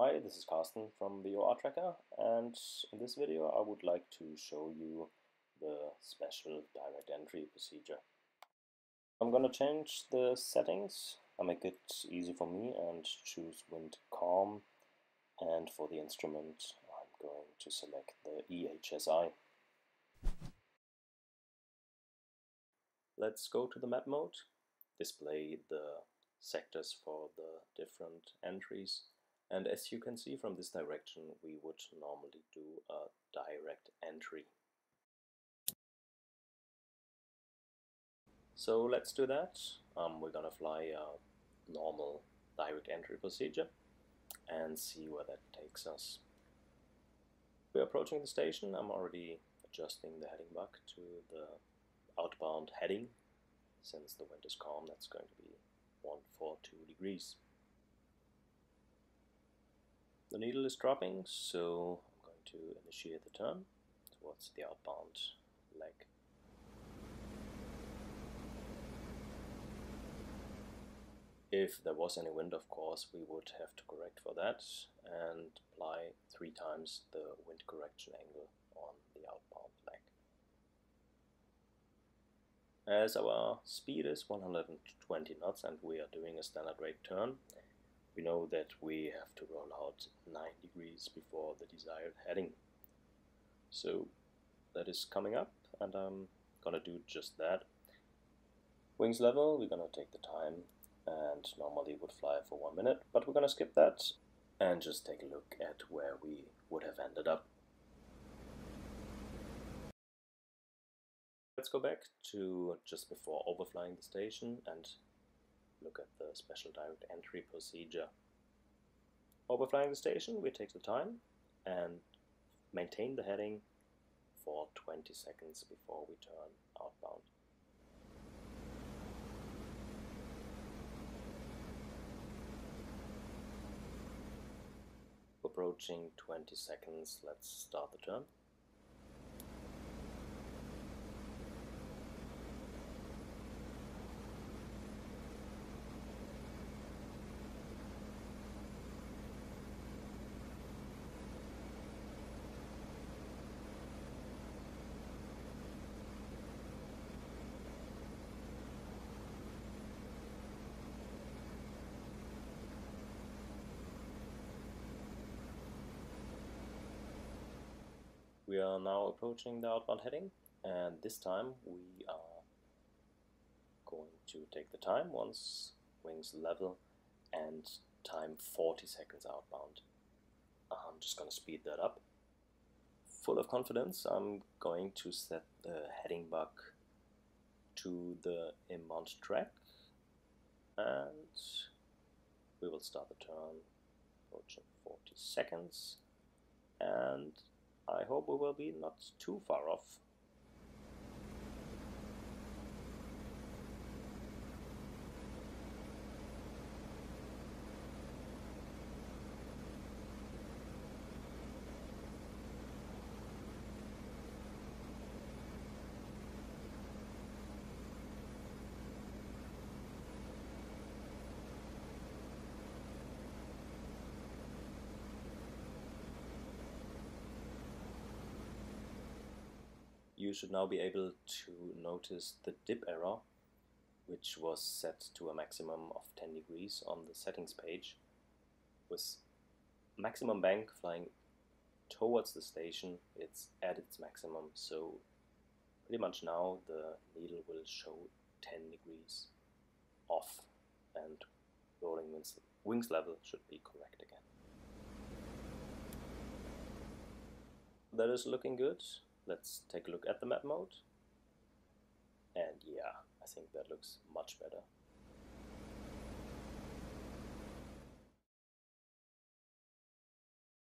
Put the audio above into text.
Hi, this is Carsten from VOR Tracker and in this video I would like to show you the special direct entry procedure. I'm gonna change the settings, I make it easy for me and choose Wind Calm and for the instrument I'm going to select the EHSI. Let's go to the map mode, display the sectors for the different entries and as you can see from this direction, we would normally do a direct entry. So let's do that. Um, we're gonna fly a normal direct entry procedure and see where that takes us. We're approaching the station. I'm already adjusting the heading bug to the outbound heading. Since the wind is calm, that's going to be 142 degrees. The needle is dropping, so I'm going to initiate the turn towards the outbound leg. If there was any wind, of course, we would have to correct for that and apply three times the wind correction angle on the outbound leg. As our speed is 120 knots and we are doing a standard rate turn, we know that we have to roll out 9 degrees before the desired heading. So that is coming up and I'm gonna do just that. Wings level, we're gonna take the time and normally would fly for one minute, but we're gonna skip that and just take a look at where we would have ended up. Let's go back to just before overflying the station and look at the special direct entry procedure. Overflying the station, we take the time and maintain the heading for 20 seconds before we turn outbound. Approaching 20 seconds, let's start the turn. We are now approaching the outbound heading and this time we are going to take the time once wings level and time 40 seconds outbound. I'm just going to speed that up. Full of confidence, I'm going to set the heading bug to the inbound track and we will start the turn approaching 40 seconds and I hope we will be not too far off. You should now be able to notice the dip error which was set to a maximum of 10 degrees on the settings page with maximum bank flying towards the station it's at its maximum so pretty much now the needle will show 10 degrees off and rolling wings, wings level should be correct again. That is looking good. Let's take a look at the map mode. And yeah, I think that looks much better.